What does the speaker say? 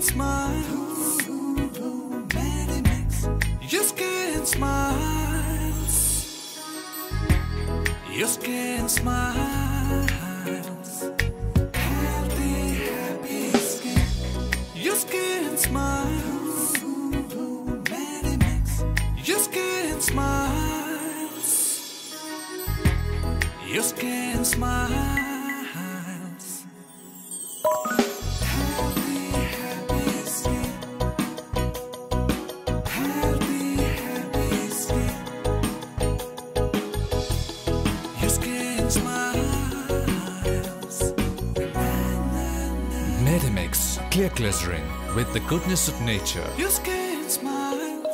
smiles. Medimix. Your skin smiles. Your skin smiles. Healthy, happy skin. Your skin smiles. Your skin smiles. Your skin smiles. Medimix Clear Glycerin with the goodness of nature. Your skin smiles.